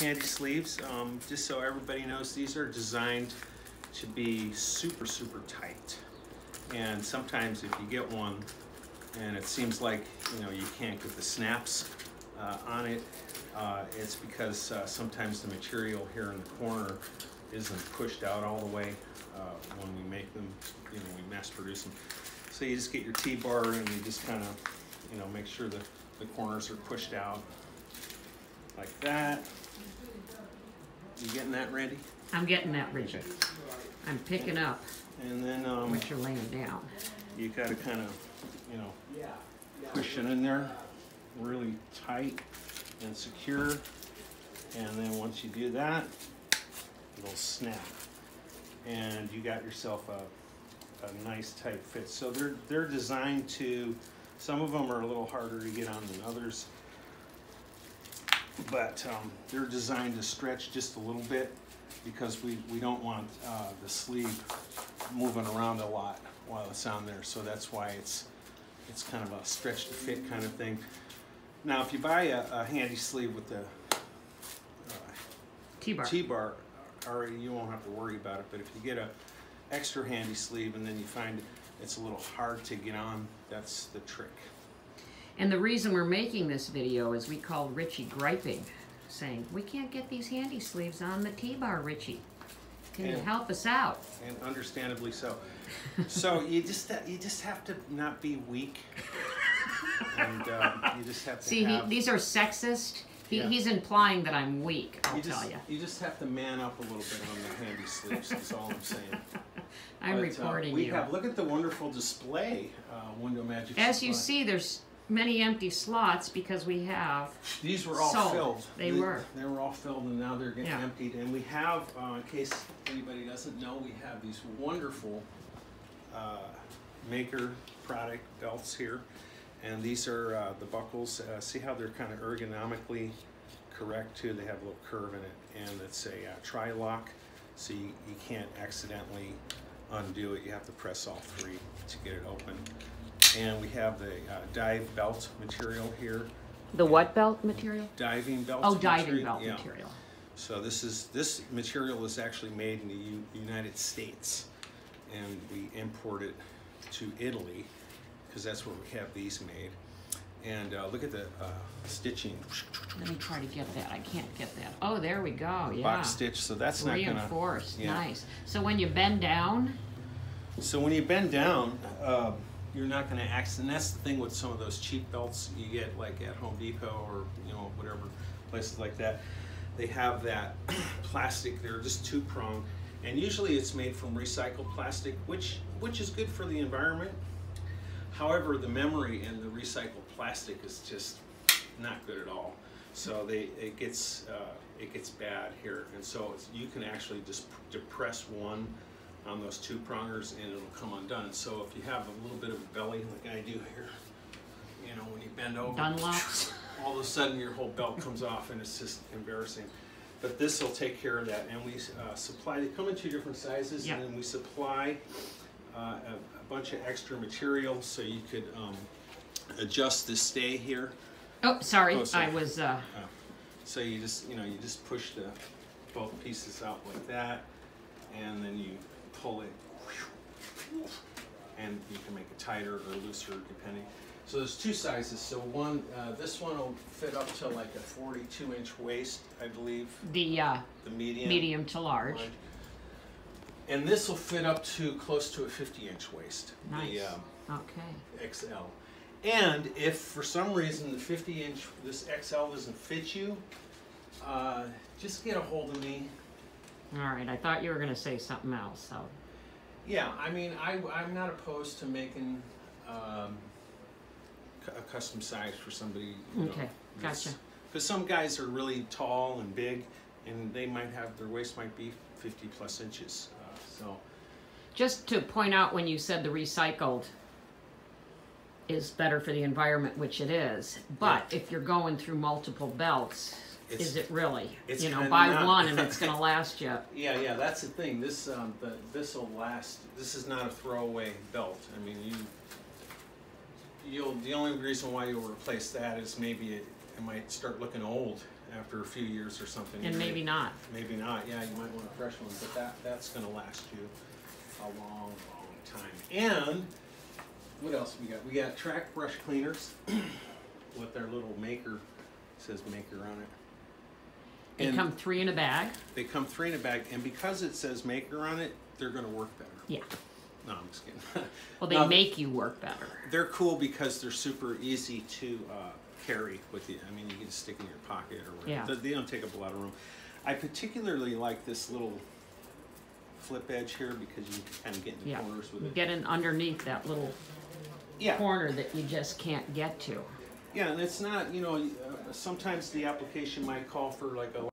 handy sleeves. Um, just so everybody knows, these are designed to be super, super tight. And sometimes if you get one and it seems like, you know, you can't get the snaps uh, on it, uh, it's because uh, sometimes the material here in the corner isn't pushed out all the way uh, when we make them, you know, we mass produce them. So you just get your T-bar and you just kind of, you know, make sure the, the corners are pushed out like that. You getting that, Randy? I'm getting that, Richard. I'm picking up And then um, what you're laying down. you gotta kind of, you know, push it in there really tight and secure. And then once you do that, it'll snap. And you got yourself a, a nice tight fit. So they're, they're designed to, some of them are a little harder to get on than others. But um, they're designed to stretch just a little bit because we, we don't want uh, the sleeve moving around a lot while it's on there. So that's why it's, it's kind of a stretch to fit kind of thing. Now, if you buy a, a handy sleeve with the uh, T-bar. T-bar, already you won't have to worry about it. But if you get a extra handy sleeve and then you find it's a little hard to get on, that's the trick. And the reason we're making this video is we called Richie griping, saying, we can't get these handy sleeves on the T-bar, Richie. Can you help us out? and understandably so. So you just you just have to not be weak, and uh, you just have to See, he, these are sexist. He, Yeah. He's implying that I'm weak, I'll you tell you. you just have to man up a little bit on the handy sleeves. That's all I'm saying. I'm But, uh, we you. have look at the wonderful display uh, window magic. As you see, there's many empty slots because we have, These were all Sold. filled. They were. They were all filled, and now they're getting Yeah. emptied. And we have, uh, in case anybody doesn't know, we have these wonderful uh, Maykker product belts here, and these are uh, the buckles. Uh, see how they're kind of ergonomically correct too. They have a little curve in it, and it's a uh, tri-lock, so you, you can't accidentally undo it. You have to press all three to get it open. And we have the uh, dive belt material here the what belt material? diving belt. Oh, diving belt Yeah. material. So this is this material is actually made in the U- United States, and we import it to Italy because that's where we have these made. And uh, look at the uh, stitching, Let me try to get that. I can't get that. Oh, there we go, yeah. box stitch. So that's not gonna. Reinforced, yeah. nice. So when you bend down, So when you bend down, uh, you're not going to accident. That's the thing with some of those cheap belts you get, like at Home Depot or you know whatever places like that. They have that plastic. They're just two prong, and usually it's made from recycled plastic, which which is good for the environment. However, the memory in the recycled plastic is just not good at all. So they it gets uh, it gets bad here, and so you can actually just depress one on those two prongers and it'll come undone. So if you have a little bit of a belly like I do here, you know, when you bend over, Dunlops. all of a sudden your whole belt comes off and it's just embarrassing. But this will take care of that. And we uh, supply, they come in two different sizes Yeah. and we supply uh, a, a bunch of extra material so you could um, adjust the stay here. oh, sorry, Oh, sorry. I was, uh, Uh, So you just, you know, you just push the both pieces out like that, and then you pull it, and you can make it tighter or looser depending. So there's two sizes. So one, uh, this one will fit up to like a 42 inch waist, I believe, the, uh, the medium. medium to large. one. And this will fit up to close to a 50 inch waist. Nice. The, um, Okay. XL. And if for some reason the 50 inch, this XL doesn't fit you, uh, just get a hold of me. All right, I thought you were gonna say something else, so. Yeah, I mean, I, I'm not opposed to making um, a custom size for somebody. You Okay, gotcha. Because some guys are really tall and big, and they might have their waist might be 50 plus inches. Uh, so Just to point out when you said the recycled is better for the environment, which it is, but if you're going through multiple belts, It's- is it really? it's You know, buy not. one and it's gonna last you. yeah, yeah, that's the thing. This um, this will last. This is not a throwaway belt. I mean, you you'll the only reason why you'll replace that is maybe it, it might start looking old after a few years or something. And you may- maybe not. Maybe not, yeah, you might want a fresh one, but that, that's gonna last you a long, long time. And, what else we got? We got track brush cleaners with their little Maykker, says Maykker on it. They And come three in a bag. they come three in a bag, and because it says Maykker on it, they're gonna work better. Yeah. No, I'm just kidding. Well, they No, make you work better. They're cool because they're super easy to uh, carry with you. I mean, you can just stick in your pocket or whatever. Yeah. They- don't take up a lot of room. I particularly like this little flip edge here because you can kind of get in the Yeah. corners with it. get in underneath that little Yeah, corner that you just can't get to. yeah, and it's not, you know, uh, sometimes the application might call for like a